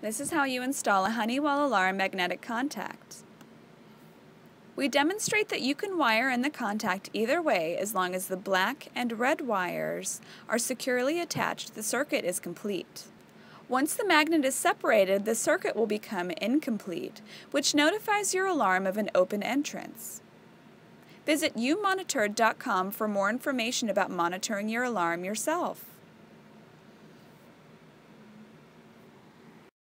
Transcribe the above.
This is how you install a Honeywell Alarm magnetic contact. We demonstrate that you can wire in the contact either way as long as the black and red wires are securely attached the circuit is complete. Once the magnet is separated, the circuit will become incomplete, which notifies your alarm of an open entrance. Visit umonitored.com for more information about monitoring your alarm yourself.